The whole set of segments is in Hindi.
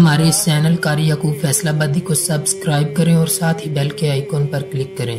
हमारे इस चैनल कारी यकूब फैसलाबादी को सब्सक्राइब करें और साथ ही बेल के आइकॉन पर क्लिक करें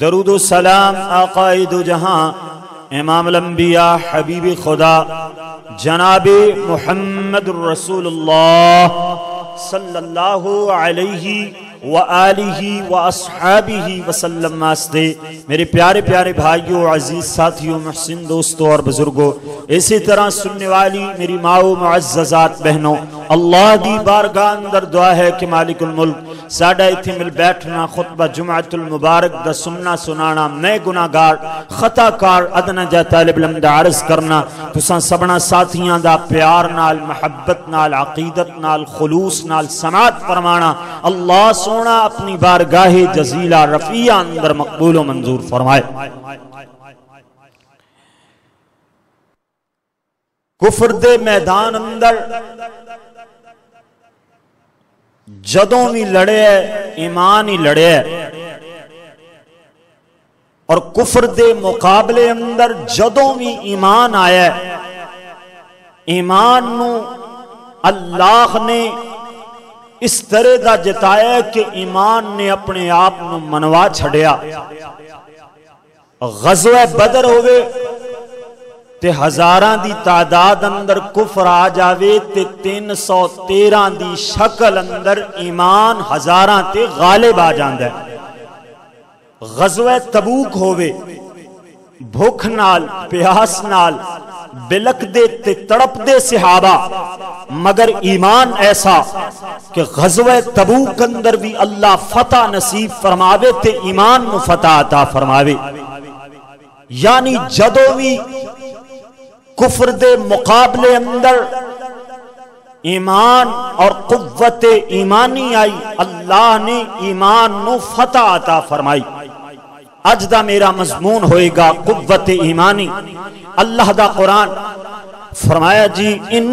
दरुद सलाम आकायद जहाँ इमाम लम्बिया हबीब खुदा जनाब मोहम्मद रसूलुल्लाह सल्लल्लाहु व व अस्हाबिहि वसल्लम वास्ते मेरे प्यारे प्यारे भाइयों, अज़ीज़ साथियों, महसिन दोस्तों और बुज़ुर्गों, इसी तरह सुनने वाली मेरी माओ मुआज़्ज़ात बहनों, अल्लाह दी बारगाह अंदर दुआ है कि मालिकुल मुल्क, साडा इथे मिल बैठना, खुतबा जुमातुल मुबारक दा सुनना, सुनाना, मैं गुनागार खताकार, अदना जा तालिब इल्म दा करना, तुसा सबना साथियाँ दा प्यार नाल, मोहब्बत नाल, अकीदत नाल, खुलूस नाल, समात फरमाना, अल्लाह सोना अपनी बारगाह जजीला रफिया अंदर मकबूल मंजूर फरमाए। कुफर दे मैदान अंदर जदों भी लड़े ईमान ही लड़े और कुफर दे मुकाबले अंदर जदों भी ईमान आया ईमान अल्लाह ने इस तरह का जताया कि ईमान ने अपने आप न मनवा छड़िया। गजवे बदर होवे ते हजारां दी तादाद अंदर कुफर आ जावे ते तीन सौ तेरह की शकल अंदर ईमान हजारां ते गालिब आ जाता है। गजवे तबूक होवे, भुख नाल, प्यास नाल बिलक दे तड़प दे सिहाबा। मगर ईमान ऐसा कि गजब तबूक के अंदर भी अल्लाह फतह नसीब फरमावे ते ईमान नु फतह अता फरमावे। यानी जदों भी कुफर दे मुकाबले अंदर ईमान और कुत ईमानी आई, अल्लाह ने ईमान नु फतह अता फरमाई। अज का मेरा मजमून होएगा कुत ईमानी। अल्लाह का कुरान। फरमाया जी इन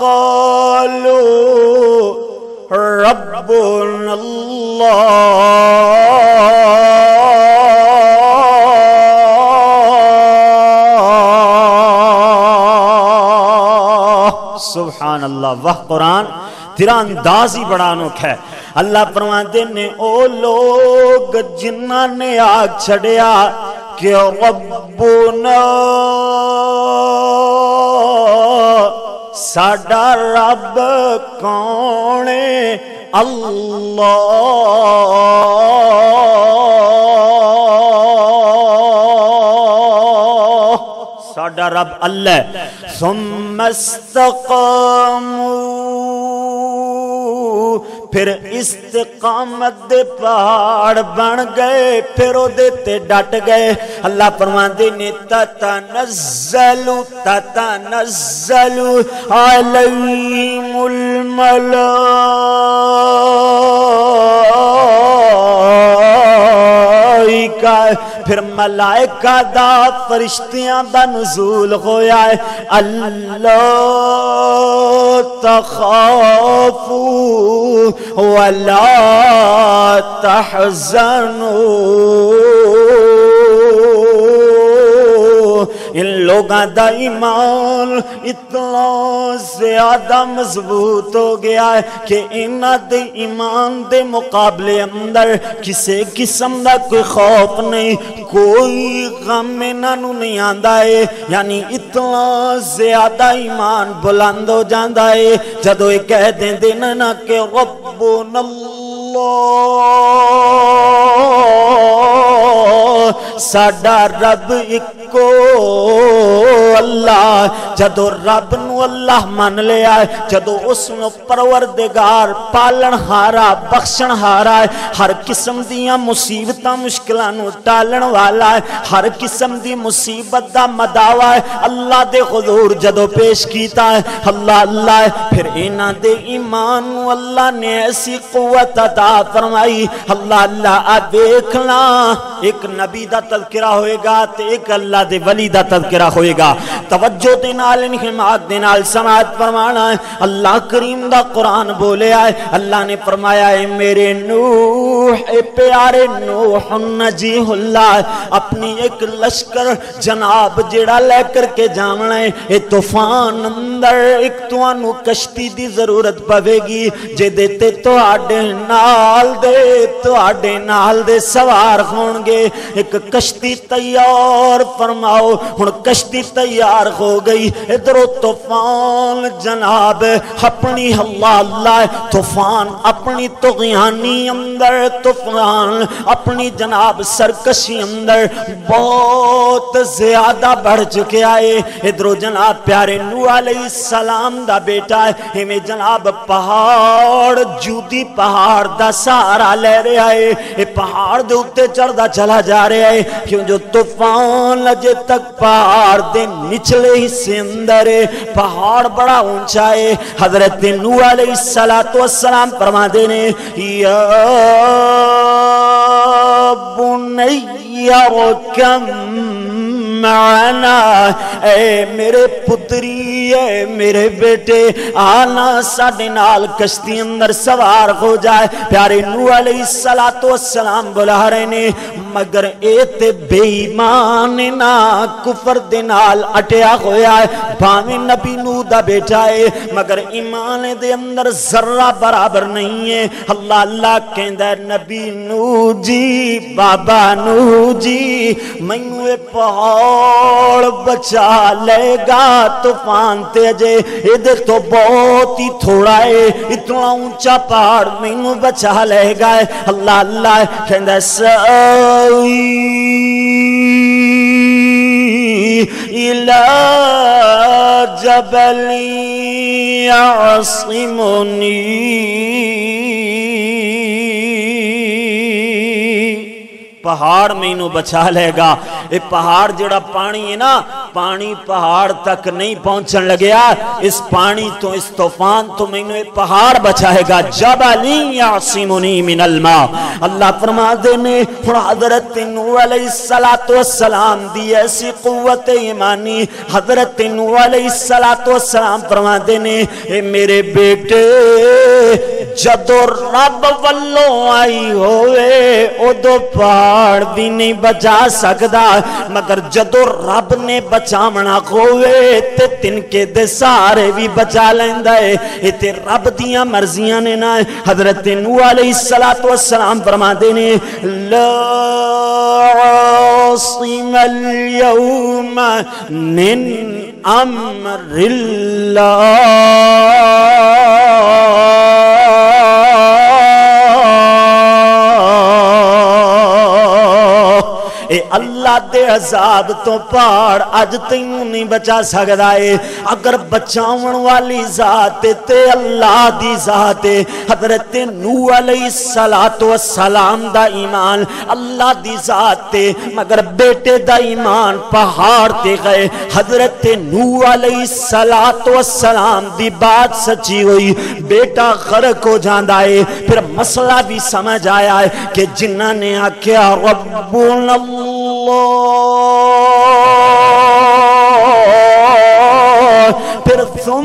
कालो रब सुबहान अल्लाह वह कुरान तेरा अंदाज ही बड़ा अनोखा है। अल्लाह परवादे ने, ओ लोग जिन्ना ने आग छड़िया कि न? साडा रब कौन अल्लाह साडा रब अल्लाह सुमस्तकामू फिर इस्तकामत दे पहाड़ बन गए, फिर ओदे डट गए। अल्लाह फरमांदे ने, ततनज़्ज़लु ततनज़्ज़लु अलैहिमुल मलाइका फिर मलाइका दा फरिश्तियाँ दा नजूल होया है। अल्लाह तखाफू वला तहजनू। इन लोगों का ईमान इतना ज़्यादा मज़बूत हो गया है कि इन्हों के ईमान के मुकाबले अंदर किसी किस्म का कोई खौफ नहीं, कोई गम इन्हों नहीं आता है। यानी इतना ज़्यादा ईमान बुलंद हो जाता है। जदों ये कह देंगे ना कि रब्बो नल्ला साडा रब इको अल्लाह। जदों रब अल्लाह मन लिया जदों उसमें परवरदिगार पालन हारा, बख्शण हारा है, हर किस्म दियाँ मुसीबत मुश्किलों टालन वाला है, हर किस्म की मुसीबत का मदावा है। अल्लाह दे हजूर जदों पेश किया है, अल्लाह अल्लाह है। फिर इन्हों दे ईमान अल्लाह ने ऐसी कुत अता फरमाई, अल्लाह अल्लाह, आ देखना एक नबी का तस्करा होएगा ते एक अल्लाह के वली का तस्करा होएगा। तवज्जो दे नाल इनहिमात दे नाल समात फरमाना है। अल्लाह करीम दा कुरान बोलिया है। अल्लाह ने फरमाया है, मेरे नूह, ए प्यारे नूह नजीहुल्लाह, अपनी एक लश्कर जनाब जेड़ा लेकर के जावना है, ए तूफ़ान अंदर एक तुहानू कश्ती दी ज़रूरत पवेगी, जेदे ते तुहाडे नाल दे तुहाडे नाल दे सवार होणगे। एक कश्ती तैयार फरमाओ। हुन कश्ती तैयार हो गई, इधरों तूफ़ान जनाब, अपनी हल्ला अल्लाह तूफ़ान अपनी तुगयानी अंदर, तूफ़ान अपनी जनाब सरकशी अंदर। बहुत ज़्यादा बढ़ चुके आए इधरों जनाब प्यारे नू सलाम का बेटा है इवें जनाब पहाड़, जूदी पहाड़ का सहारा ले रहा है। ये पहाड़ दे उत्ते चढ़दा चला जा रहा है क्यों जो तूफ़ान अजे तक पहाड़ दे निचले हिस्से अंदर है, पहाड़ बड़ा ऊँचा है। हज़रत नू सलातो सलाम परमा ने या बुनैया कम माना ए मेरे पुत्री है मेरे बेटे, आना साडे नाल कश्ती अंदर सवार हो जाए। प्यारे नू सलातो सलाम बुला रहे ने, मगर ए ते बेईमान ना, कुफर दे नाल अटिया होया है। भावे नबी नू दा बेटा है, मगर ईमान दे अंदर जर्रा बराबर नहीं है। अल्लाह अल्लाह कहंदा नबी नू जी, बाबा नू जी, मैनू ए पहाड़ बचा लेगा तूफ़ान ते अजे। इधर तो बहुत ही थोड़ा है, इतना ऊँचा पहाड़ मैनू बचा लेगा अल्लाह अल्लाह कहंदा इला जबली आसिमुनी। पहाड़ मैनू बचा लेगा ये पहाड़ जड़ा पानी है ना पानी पहाड़ तक नहीं पहुंचन लगे इस पानी तो इस तूफ़ान तो मैनू पहाड़ बचाएगा। जब अल्लाह ने हुन हज़रत नूह अलैहिस्सलातु वस्सलाम दी ऐसी कुव्वत ईमानी। हज़रत नूह अलैहिस्सलातु वस्सलाम फरमा दे ने ए मेरे बेटे, जदों रब वल्लों आई होवे उदो पहाड़ भी नहीं बचा सकता मगर जदों रब ने बचावना होवे ते तिनके दे सहारे भी बचा लेंदा है। इते रब दिया मर्जियाँ ने ना हज़रत नूह अलैहिस्सलातु वस्सलाम फरमाते ने, ला आसिमल यौम मिन अम्रिल्लाह। ए अल्लाह दे अजाब तो पहाड़ अज तेनू नहीं बचा सकता है अगर बचावन वाली जात ते अल्लाह दी जात हज़रत नू सलातो सलाम दा ईमान अल्लाह दी जात मगर बेटे दा ईमान पहाड़ ते गए। हज़रत नू सलातो सलाम दी बात सच्ची हुई। बेटा गर्क हो जाता है, फिर मसला भी समझ आया है कि जिन्होंने आख्या रब्बुल फिर तुम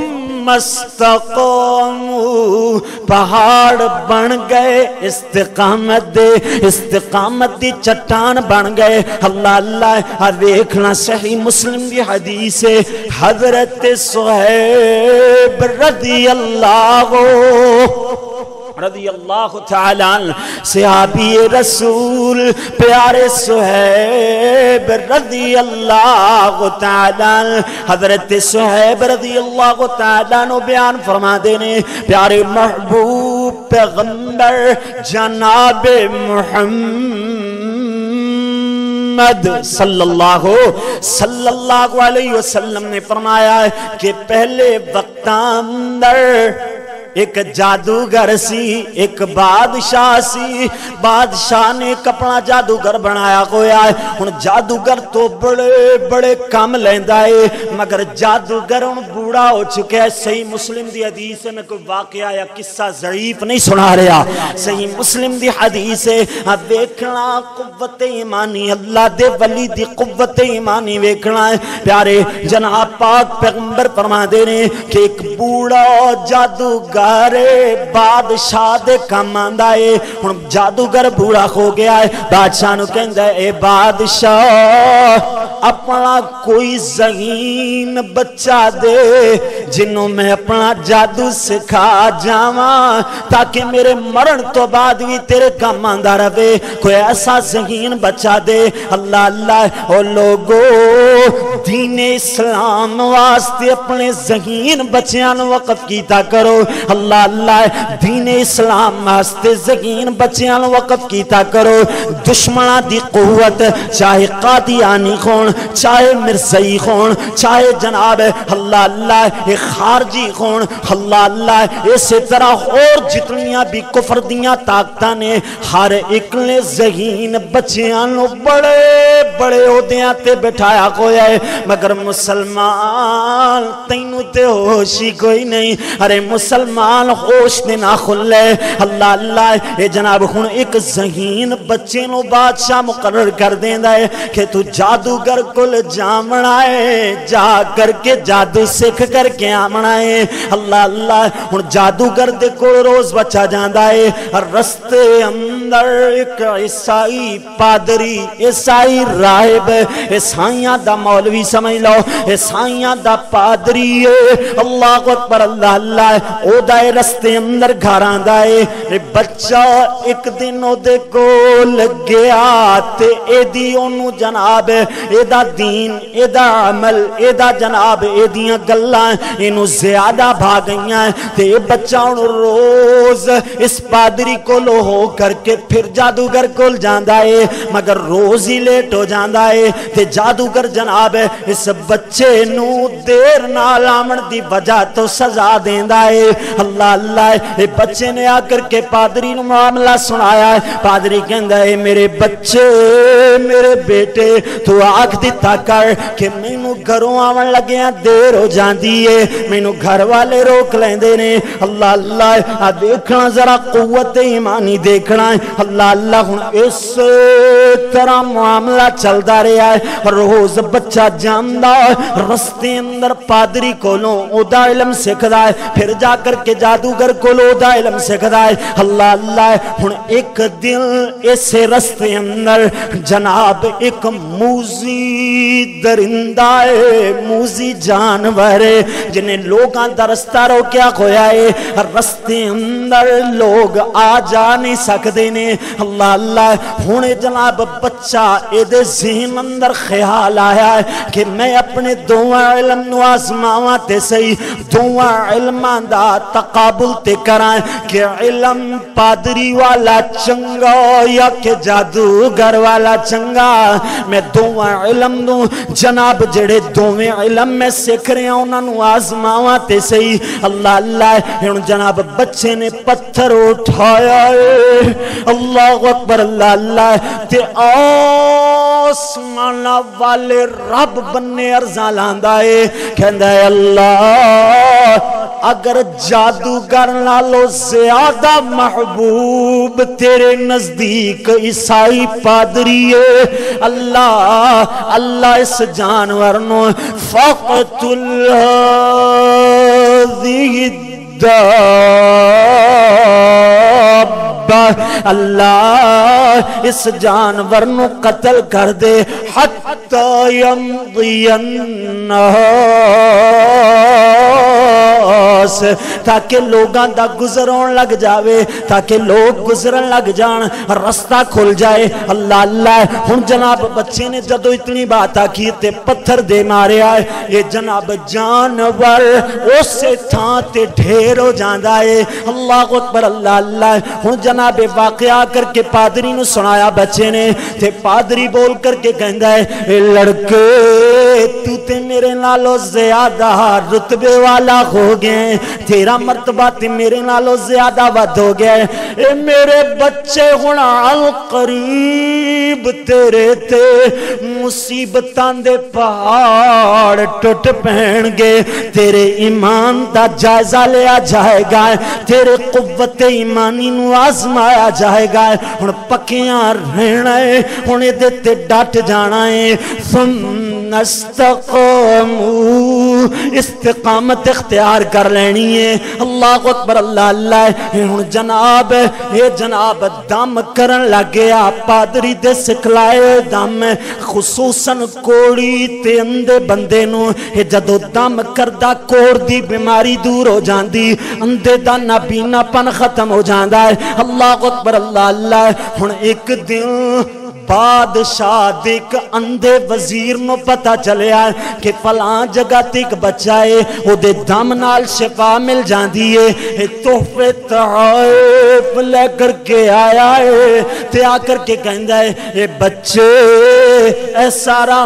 पहाड़ बन गए, इस्तकामत दे, इस्तकामत दी चट्टान बन गए। अल्लाह अल्लाह देखना सही मुस्लिम की हदीस है हज़रत सुहैब रदी अल्लाह रसूल, प्यारे सुहैब रदी अल्लाह हज़रत सुहैब रदी अल्लाह तआला बयान फरमा देने प्यारे महबूब पैगंबर जनाब मोहम्मद सल्लल्लाहु सल्लल्लाहु अलैहि वसल्लम ने फरमाया कि पहले वक्त अंदर एक जादूगर सी, एक बादशाह सी। बादशाह ने कपड़ा जादूगर बनाया होया है। हूँ जादूगर तो बड़े बड़े कम लेंदा है। मगर जादूगर हूँ बूढ़ा हो चुका है। सही मुस्लिम दी हदीस में कोई वाकया या किस्सा जरीफ नहीं सुना रहा। सही मुस्लिम दी हदीस है। देखना कुव्वत ईमानी। अल्लाह दे वली दी कुव्वत ईमानी वेखना है। प्यारे जनाब पाक पैगंबर फरमा दे ने कि एक बूढ़ा जादूगर जादूगर बादशाह दे काम आंदा है हुन जादूगर बूढ़ा हो गया है, बादशाह नु कहंदा ए बादशाह। अपना कोई जहीन बच्चा दे, जिन्हों मैं अपना जादू सिखा जावा, ताकि मेरे मरण तो बाद भी तेरे काम आंदा रहे। कोई ऐसा जहीन बच्चा दे, अल्लाह अल्लाह, ओ लोगो, दीन इस्लाम वास्ते अपने जहीन बच्चों वक़्त किया करो। अल्लाह अल्लाह, दीन इस्लाम वास्ते जकीन बच्चों वक़्त कीता करो। दुश्मना की कुत चाहे कादियानी होन चाहे मिर्जई होन चाहे जनाब अल्लाह अल्लाह खारजी होन अल्लाह अल्लाह इस तरह और जितनिया भी कुफर दियाँ ताकत ने, हर एक ने जहीन बच्चों बड़े बड़े उहद्या ते बिठाया होया है। मगर मुसलमान, तेनू ते होश ही कोई नहीं। अरे मुसलमान, होश ने ना खुले अल्लाह अल्लाह ये जनाब हूँ एक जहीन बच्चे बादशाह मुकर कर देंदा है कि तू जादूगर कुल जामना है। जा करके जादू सिख करके आमना है। अल्लाह अल्लाह हूँ जादूगर दे कोल रोज बच्चा जाता है। रस्ते अंदर एक ईसाई पादरी, ईसाई राहिब ईसाइया दा मौलवी समझ लो ईसाइया दा पादरी है। अल्लाह अकबर, अल्लाह अल्लाह ओदा रस्ते अंदर घर आंदा है। बच्चा एक दिन कोल गया ते एदी जनाब एदा दीन, एदा अमल, एदा जनाब, एदियाँ गल्लां इनु ज़्यादा भा गईयां ते बच्चा हुन रोज इस पादरी कोलो हो करके फिर जादूगर कोल जांदा है, मगर रोज ही लेट हो जांदा है। ते जादूगर जनाब, इस बच्चे नु देर नाल आमण दी वजह तो सजा देंदा है। अल्लाह अल्लाह ये बच्चे ने आकर के पादरी मामला सुनाया है। पादरी कहता है, मेरे बच्चे, मेरे बेटे, तू आख दिता कर कि मैनू घरों आवन लगे देर हो जाती है। मैनू घर वाले रोक लेंदे ने। अल्लाह अल्लाह, आ देखना, जरा कुत ईमानी देखना है। अल्लाह अल्लाह हूँ इस तरह मामला चलता रहा है। रोज बच्चा जाता रस्ते अंदर पादरी कोलों ओदा इलम सिखता है। फिर जाकर के जादू जादूगर को इलम सिखता है। अल्लाह अल्लाह हूँ एक दिन इस रस्ते अंदर। जनाब, एक मूजी दरिंदा है मूजी जानवर, जिन्हें लोगों रस्ता रोकया होया है? रस्ते अंदर लोग आ जा नहीं सकते ने। अल्लाह अल्लाह हूँ जनाब बच्चा ए जहन अंदर ख्याल आया है कि मैं अपने दोवा इलम आजमावा ते सही, दोवा इलमां का तकाब काबुल करा कि इलम पादरी वाला चंगा या के जादूगर वाला चंगा। मैं दोवें इलम जनाब, जेड़े दोवें इलम मैं सीख रहा उन्होंने आजमावा ते सही। अल्लाह अल्लाह हूँ जनाब, बच्चे ने पत्थर उठाया अल्लाह अकबर, अल्लाह अल्लाह। ते आसमान वाले रब बन्ने अर्जा लांदा है। कहंदा अल्लाह अगर जादूगर नालो ज़्यादा महबूब तेरे नज़दीक ईसाई पादरी अल्लाह अल्लाह इस जानवर नो अल्लाह, इस जानवर नु कत्ल कर दे। ताकि लोगों का गुजर लग जाए ताकि लोग गुजरन लग जान रास्ता खुल जाए। अल्लाह अल्लाह हूँ जनाब बच्चे ने जदों इतनी बात आखी, ते पत्थर दे मारे ये जनाब जानवर उस थां ढेर हो जाता है। अल्लाह पर अल्लाह अल्लाह। हूँ जनाबे वाकया करके पादरी सुनाया बच्चे ने। ते पादरी बोल करके कहता है लड़के तू ते मेरे नालों ज़्यादा रुतबे वाला हो गए। तेरा मर्तबा ते मेरे नालों ज़्यादा वध हो गया। ए मेरे बच्चे हूँ अल करीब तेरे ते मुसीबतां दे पहाड़ टुट पैणगे। तेरे ईमान का जायजा लिया जाएगा। तेरे कुत ईमानी आजमाया जाएगा। हूँ पक्या रहना है हूँ ये डट जाना है सुन। इस्तकामत इख्तियार कर लेनी है अल्लाह अकबर अल्लाह अल्लाह हूँ जनाब ये जनाब दम करन लग गया पादरी दे सिखलाए दम खसूसन कोड़ी ते अंधे बंदे जदों दम करदा कोड़ दी बीमारी दूर हो जाती अंधे का नाबीनापन खत्म हो जाता है अल्लाह अकबर अल्लाह अल्लाह हूँ एक दिन बादशाह एक अंधे वज़ीर नु पता चलिया कि जगह ते एक बच्चा है ओदे दम नाल शिफा मिल है तोहफे आया है ते है बच्चे ए सारा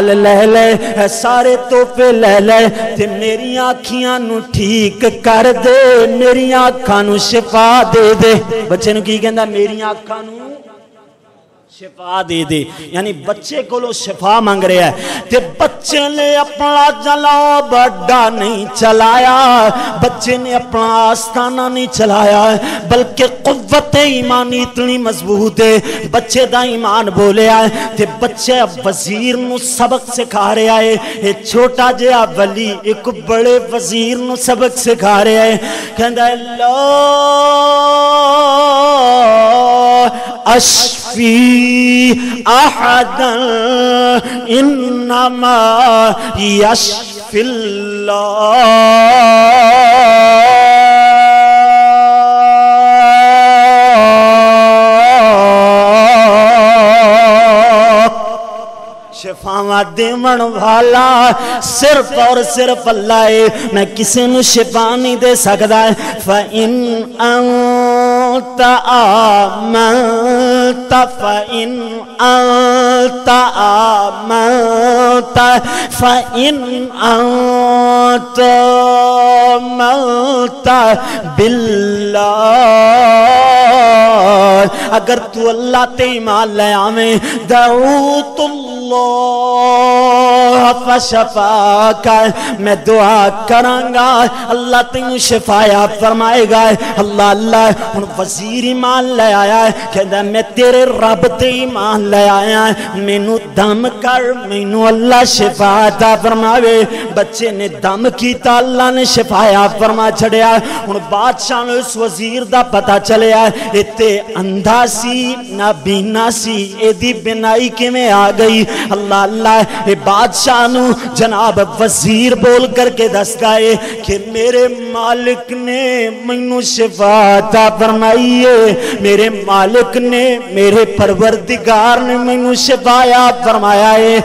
ले ले ए सारे तोहफे ले ले, ते मेरी अखियाँ नु ठीक कर दे मेरी अखां नु शिफा दे दे। बच्चे नु की कहंदा मेरी अखां नु शिफा दे दे। यानी बच्चे को शिफा मंग रहा है। ते बच्चे ने अपना जला बड़ा नहीं चलाया। बच्चे ने अपना आस्थाना नहीं चलाया। बल्कि कुत ईमानी इतनी मज़बूत है। बच्चे का ईमान बोलिया ते बच्चे वज़ीर नु सबक सिखा रहा है ये छोटा जहा वली, एक बड़े वज़ीर नु सबक सिखा रहा है कहता लो अशफी अहदा इन्नमा यशफिल्ला शिफावा देवन वाला सिर्फ़ और सिर्फ़ अल्लाह है मैं किसी ਨੂੰ शिफा नहीं दे सकता फ इन आमंत फ़इन अंत आमंत फ़इन अंत अगर तू अल्लाह ते ईमान ले आवे दशफा मैं दुआ करांगा अल्लाह तेन शफाया फरमाएगा अल्लाह अल्लाह वज़ीर ईमान ले आया है कहता मैं तेरे रब ते ईमान ले आया है। मैनू दम कर, मैनू अल्लाह शिफाता फरमावे। बच्चे ने दम किया अल्लाह ने शिफाया फरमा छड़िया। हूँ बादशाह ने उस वज़ीर का पता चलिया इतने अंधा सी, ना बीना सी, एदी बिनाई किमें आ गई? अल्लाह अल्लाह ये बादशाह जनाब वज़ीर बोल करके दस गए कि मेरे मालिक ने मैनू शिफाता फरमाई है मेरे मालिक ने मेरे परवरदिगार ने मैनू शिफाया फरमाया है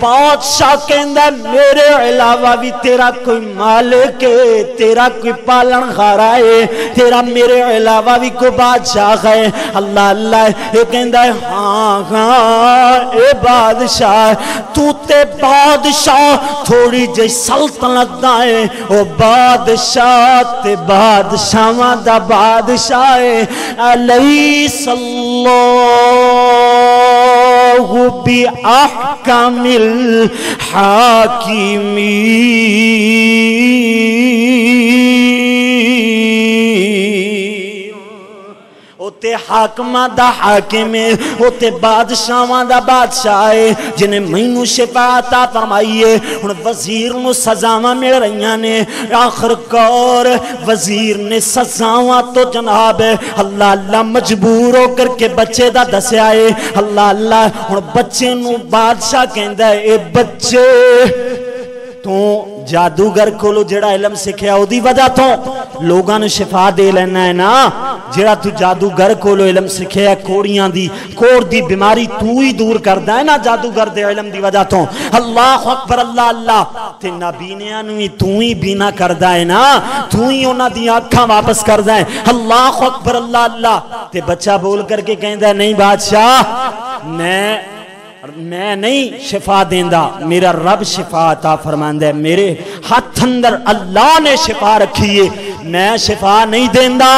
बादशाह कहता मेरे अलावा भी तेरा कोई मालिक है, तेरा कोई पालन खारा है, तेरा मेरे अलावा भी कोई बादशाह है। अल्लाह अल्लाह, ये कहता है हाँ हाँ ए बादशाह, तू ते बादशाह थोड़ी जी सल्तनत है। ओ बादशाह ते बादशाह बादशाह है अलई सल्लल्लाहु बि है है जिन्हें मैनू शिफा अता फरमाई है हुन वज़ीर नु सजावां तो जनाब, अल्लाह अल्लाह मजबूर होकर के बच्चे का दसया है अल्लाह अल्लाह हुन बच्चे बादशाह कहंदा है ए तू जादूगर को जेड़ा इलम ओदी वजह तो लोगों शिफा दे लेना है ना। जेड़ा तू जादूगर को इलम सिखया कोड़ियाँ दी, कोड़ दी बीमारी तू ही दूर करदा है ना जादूगर दे इलम दी वजह तो। अल्लाह अकबर, अल्लाह अल्लाह। नबीनियाँ नु तू ही बीना करदा ना। तू ही उन्हां दी आंखां वापस करदा है अल्लाह अकबर, अल्लाह अल्लाह। बच्चा बोल करके कहंदा नहीं बादशाह, मैं मैं नहीं शिफा देंदा। मेरा रब शिफा अता फरमा है। मेरे हथ अंदर अल्लाह ने शिफा रखी है। मैं शिफा नहीं देंदा।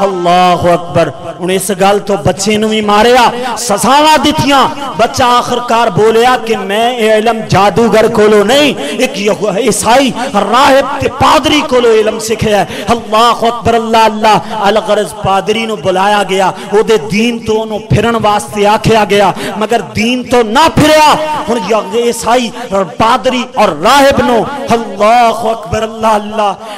अल्लाह अकबर। हूँ इस गल तो बच्चे भी मारिया सजावा दिथियाँ बच्चा आखिरकार बोलिया कि मैं इलम जादूगर कोलो नहीं, एक ईसाई राहिब पादरी कोलो इलम सिखया है अल्लाह दीन तो आखिया गया, मगर दीन तो ना फिरया हुन ईसाई पादरी और राहिब नु अल्लाह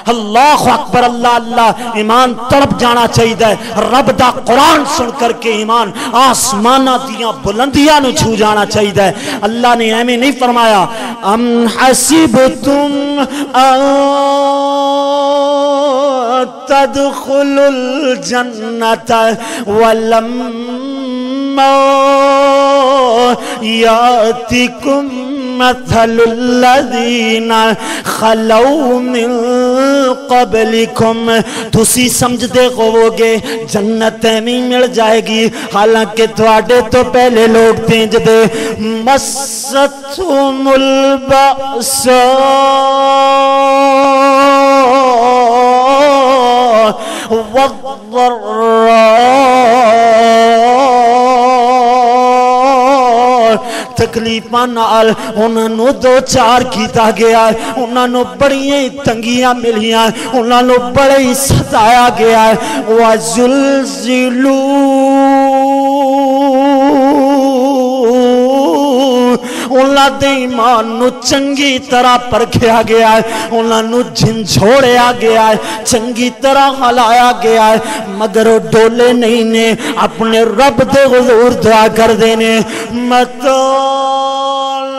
अल्लाह अकबर, अल्लाह अल्लाह, ईमान तड़प जाना चाहिए रब दा कुरान सुन करके ईमान, आसमाना दिया बुलंदियाँ छू जाना चाहिए अल्लाह ने एवं नहीं फरमाया, अम हसीब तुम तदखुलुल जन्नत वलम यातिकुम मथलुल्लदीना खलौ मिन कबलिकुम तुसी समझते होवोगे जन्नत नहीं मिल जाएगी हालाँकि थोड़े तो पहले लोग तेजदे मसतुमुल बसा तकलीफा नाल उन्होंने दो चार किया गया। उन्होंने बड़िया तंगियाँ मिलिया। उन्होंने बड़े ही सताया गया। वह जुलजिलू। उन्होंने ईमान चंगी तरह परखिया गया। है उन्होंने झिझोड़िया गया। है चंगी तरह हलाया गया। है मगर डोले नहीं ने। अपने रब दे हजूर दुआ करते देने मत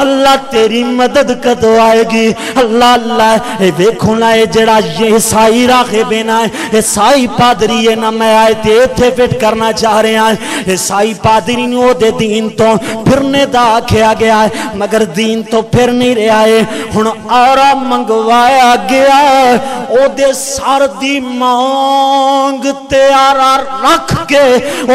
अल्लाह तेरी मदद कदों आएगी। अल्लाह अल्लाह वेखो ना ये जड़ा ये ईसाई राखे बेना है ईसाई पादरी है ना मैं आए ते इथे फिट करना चाह रहे हैं। ईसाई पादरी ने दीन तो फिरने दा आख्या गया है, मगर दीन तो फिर नहीं रहा है। हुन आरा मंगवाया गया ओदे सर दी मांग ते आरा रख के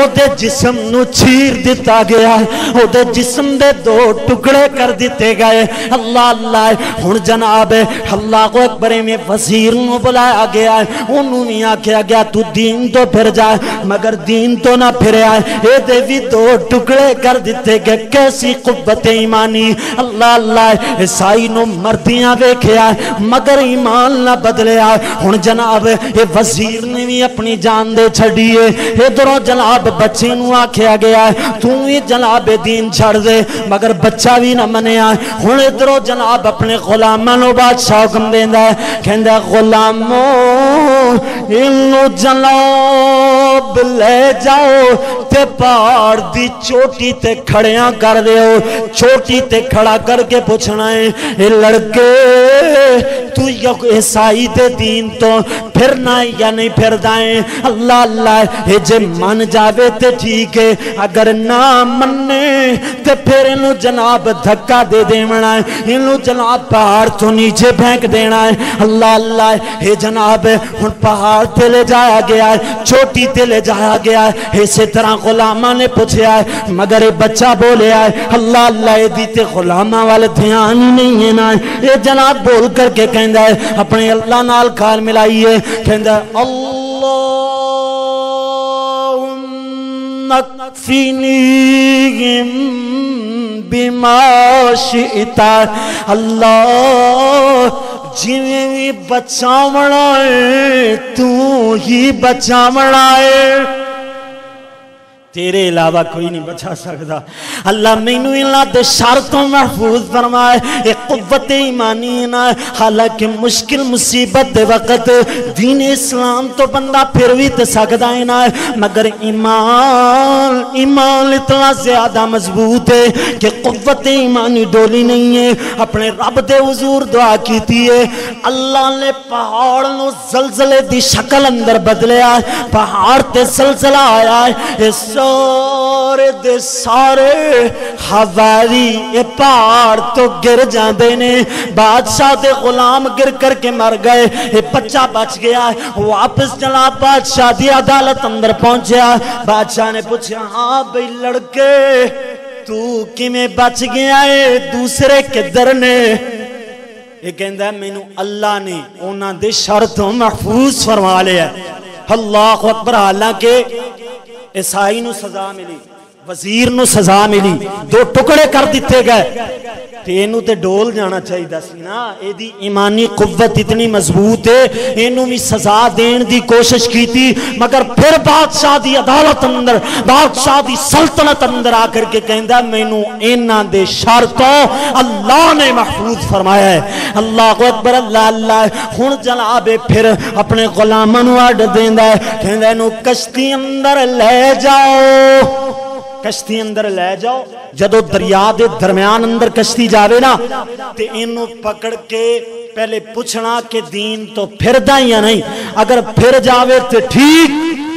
ओदे जिस्म नु चीर दिता गया है, ओदे जिस्म दे दो टुकड़े कर दिते गए। अल्लाह अल्लाह, हुन जनाब, अल्लाह को अकबर में वज़ीर बुलाया गया। है ओनू भी आख्या गया, तू दीन तो फिर जा, मगर दीन तो ना फिरया ये भी दो टुकड़े कर दिते गए। कैसी कुब्बत ईमानी? अल्लाह अल्लाह, ईसाई नु मरदियाँ वेखिया मगर ईमान ना बदलिया हुन जनाब ये वज़ीर ने भी अपनी जान दे छड़ी है। इधरों जनाब बच्चे आख्या गया, तू ही जनाब दीन छड़ दे, मगर बच्चा भी ना मनिया। हूँ इधरों जनाब अपने गुलामों बादशाह हुक्म देता है। कहते गुलामो इनू जनाब ले जाओ ते पहाड़ की चोटी ते खड़िया कर दो चोटी ते खड़ा करके पूछना है ये लड़के तू ईसाई दे दीन तो फिरना या नहीं फिरदा है अल्लाह अल्लाह ये जे मन जावे ते ठीक है। अगर ना मन्ने ते फिर इनू जनाब धक्का दे देना है। इनू जनाब पहाड़ तो नीचे फेंक देना है। अल्लाह अल्लाह, हे जनाब हूँ पहाड़ ते ले जाया गया है। चोटी ते ले जाया गया है। इसी तरह गुलामा ने पूछा है। मगर ये बच्चा बोले है, अल्लाह अल्लाह ते गुलामा वाले ध्यान ही नहीं है ना ये जनाब बोल करके कहता है, अपने अल्लाह नाल खाल मिलाइए। कहता है अल्लाह बिमाशिता अल्लाह जिमें भी बचावना है, तू ही बचावना है। तेरे अलावा कोई नहीं बचा सकता अल्लाह मैनू इन्हों के शर तो महफूज फरमाए एक कुत ईमानी ना, हालाँकि मुश्किल मुसीबत के वक्त दीन इस्लाम तो बंदा फिर भी तो सकता है ना, मगर ईमान ईमान इतना ज़्यादा मज़बूत है कि कुत ईमानी डोली नहीं है, अपने रब के हजूर दुआ की है। अल्लाह ने पहाड़ न जलजले की शक्ल अंदर बदलिया पहाड़ ते जलजला आया है सारे दे सारे हवारी ये पहाड़ तो गिर जाते ने। बादशाह दे गुलाम गिर करके मर गए। ये बच्चा बच गया। वापस चला, बादशाह की अदालत अंदर पहुँचा। बादशाह ने पूछा हाँ भाई लड़के, तू किमें बच गया है? दूसरे किधर ने? ये कहता मैनू अल्लाह ने उन्होंने शर तो महफूज फरमा लिया अल्लाह अकबर, हालाँकि ईसाई सजा मिली वज़ीर सजा मिली दो टुकड़े कर दिते गए। तेनू ते डोल जाना चाहिए सी ना। एदी ईमानी कुव्वत इतनी मज़बूत है एनू भी सजा देने की कोशिश की मगर फिर बादशाह की अदालत अंदर, बादशाह की सल्तनत अंदर आकर के कहता मैनू इन्हों के शर तो अल्लाह ने महफूज फरमाया है। अल्लाह को अकबर, अल्लाह अल्लाह हूँ जनाबे फिर अपने गुलामों अड देंदा कहता कश्ती अंदर ले जाओ। कश्ती अंदर ले जाओ। जदों दरिया के दरम्यान अंदर कश्ती जाए ना तो इन पकड़ के पहले पूछना के दीन तो फिर या नहीं। अगर फिर जावे तो ठीक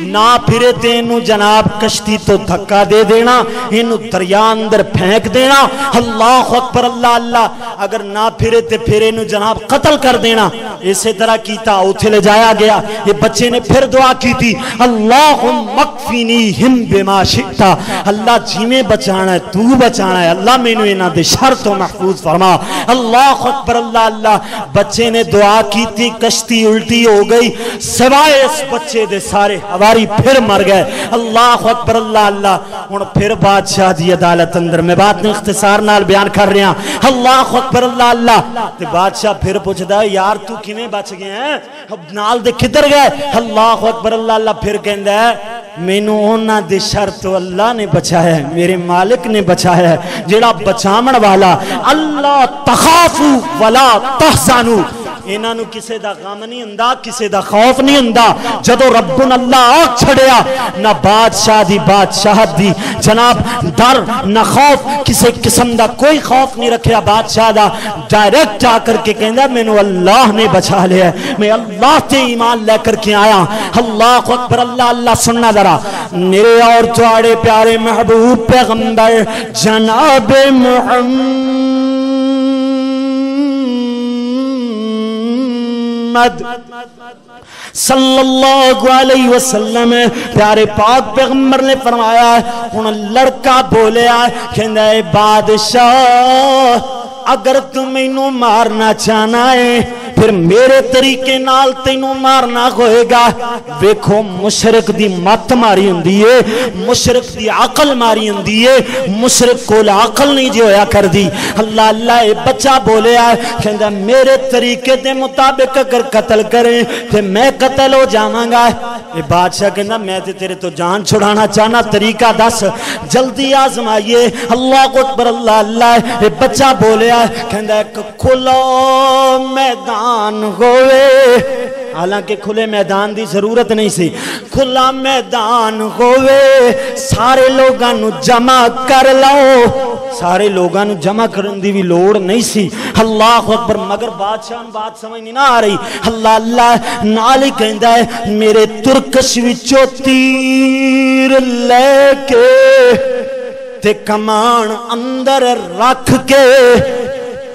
ना फिरे तो इन जनाब कश्ती तो धक्का दे देना इन दरिया अंदर फेंक देना अल्लाह अकबर अल्लाह अल्लाह अगर ना फिरे तो फिर इन जनाब कतल कर देना इसे तरह किया उथे ले जाया गया ये बच्चे ने फिर दुआ की थी अल्लाह मकफीनी हिम बेमा शिकता अल्लाह जिमें बचाना है तू बचाना है अल्लाह मैनू इन्हों के शर तो महफूज फरमा अल्लाह अकबर अल्लाह अल्लाह बच्चे ने दुआ की थी कश्ती उल्टी हो गई सिवाय इस बच्चे दे सारे हवारी फिर मर गए। अल्लाह अकबर, अल्लाह अल्लाह। हूँ फिर बादशाह की अदालत अंदर। मैं बात इख्तिसार नाल बयान कर रहा। अल्लाह अकबर, अल्लाह अल्लाह। ते बादशाह फिर पूछता यार, तू किवें बच गया नाल दे किधर गए? अल्लाह अकबर, अल्लाह अल्लाह फिर कहता है, मैनू उन्होंने शर तो अल्लाह ने बचाया है, मेरे मालिक ने बचाया है। जेड़ा बचावन वाला अल्लाह तखाफू वाला तहसानू इन्हों किसी का गम नहीं होंगे किसी का खौफ नहीं होंगे जो रबुन अल्लाह आख छड़िया, ना बादशाह बादशाह जनाब, डर, ना खौफ, किसी किस्म का कोई खौफ नहीं रखा बादशाह डायरेक्ट आकर के कहना मैनू अल्लाह ने बचा लिया मैं अल्लाह से ईमान लेकर के आया। अल्लाह अकबर, अल्लाह अल्लाह सुनना जरा। मेरे और थोड़े प्यारे महबूब पैगंबर, जनाब मोहम्मद मोहम्मद सल्लल्लाहु अलैहि वसल्लम, प्यारे पाक पैगंबर ने फरमाया हूँ लड़का बोलिया कहना बादशाह, अगर तू मैनू मारना चाहना है फिर मेरे तरीके नाल तेनू मारना होएगा। वेखो, मुशरक दी मत मारी होंगी है मुशरक दी अकल मारी होंगी है मुशरक को अकल नहीं जो होया कर दी अल्लाह अल्लाह ये बच्चा बोलिया कहता मेरे तरीके के मुताबिक अगर कत्ल करे तो मैं कत्ल हो जावांगा। ये बादशाह कहना मैं तो तेरे तो जान छुड़ाना चाहना, तरीका दस, जल्दी आजमाइए। अल्लाह अकबर, अल्लाह अल्लाह ये बच्चा बोलिया कहता एक खुला मैदान मैदान होवे। हालाँकि खुले मैदान की ज़रूरत नहीं सी। खुला मैदान होवे। सारे लोगों जमा कर लो सारे लोगों जमा करने भी लड़ नहीं सी। अल्लाह अकबर, मगर बादशाह बात समझ नहीं ना आ रही। अल्लाह अल्लाह, नाल ही कहता है, मेरे तुरकश विचो तीर लेके कमान अंदर रख के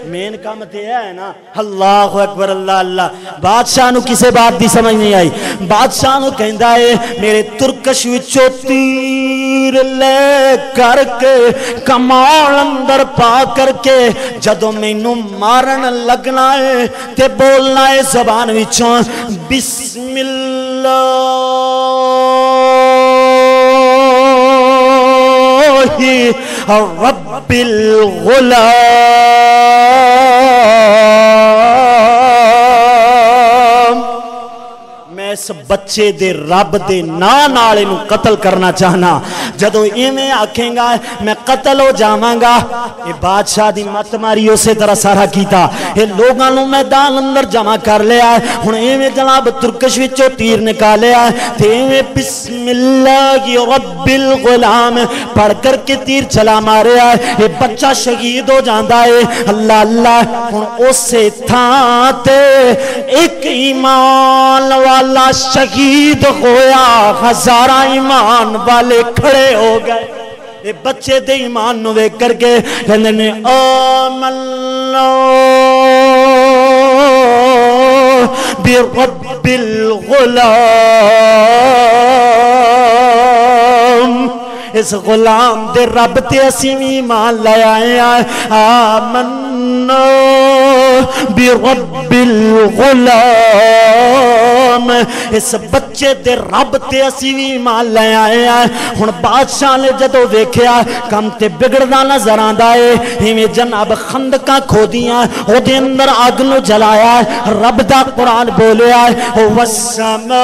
मेन काम तो है ना। अल्लाह अकबर, अल्लाह अल्लाह। बादशाह किसी बात की समझ नहीं आई? बादशाह कहता है, मेरे तुरकश विचो तीर ले करके, कमाल अंदर पा करके, जदों मैनू मारन लगना है, ते बोलना है जबान विचों बिस्मिल्लाह। रब्बिल गुलाम। इस बच्चे दे रब दे ना नाल इनू कत्ल करना चाहना। जदों इवें आखेगा, मैं कत्ल हो जावांगा ये बादशाह दी मत मारी उस तरह सारा कीता। ये लोगों मैदान अंदर जमा कर लिया हूँ। इवें जनाब तुर्कश विचों तीर निकालिया ते इवें बिस्मिल्लाह रब्बिल गुलाम पढ़ करके तीर चला मारिया ये बच्चा शहीद हो जाता है। अल्लाह अल्लाह हूँ उस थां ते एक ईमान वाला शहीद होया, हजारा ईमान वाले खड़े हो गए। ये बच्चे दे ईमान वेख करके कहंदे ने, ओ मल्लो, बिरब्बिल गुलाम। इस गुलाम दे रब ते असी भी ईमान ले आए आमन्ना बिरब्बिल गुलाम। इस बच्चे दे रब ते असी भी ईमान ले आए हुन बादशाह ने जदों वेख्या, कम ते बिगड़दा नज़र आंदा है। इवें जनाब खंदकां खोदियाँ, ओदे अंदर अग नु जलाया। रब दा कुरान बोलिया वसमा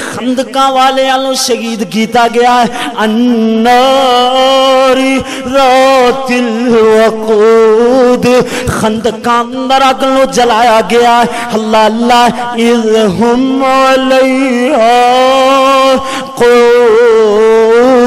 खंदका वाले शहीद किया गया है। अन्नारी रातिल वकूद अंदर अग नो जलाया गया है। अल्लाह अल्लाह इज़ हम अलैहा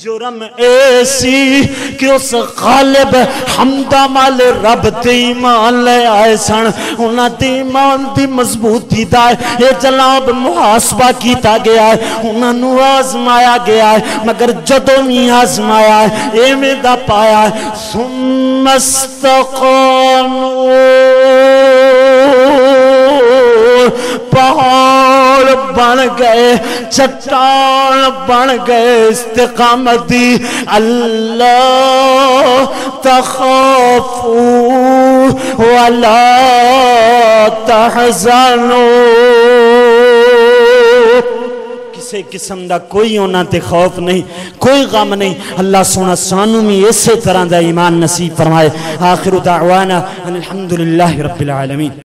जुर्म ऐसी, कि उस गालिब हमदा माले रब ते ईमान ले आए सन। उन्हां ते ईमान दी मजबूती दा ये जनाब मुहासबा किया गया है। उन्हां नु आजमाया गया है। मगर जदों भी आजमाया है, एवें दा पाया है। सुमस्तकान पहाड़ बन गए, चट्टान बन गए इस्तकामती। अल्लाह तखफू वला तहजनो। किसी किस्म का कोई उन्होंने खौफ नहीं, कोई गम नहीं। अल्लाह सोना सानू भी इस तरह का ईमान नसीब फरमाए। आखिर रबिल आलमीन।